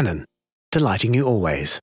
Canon, delighting you always.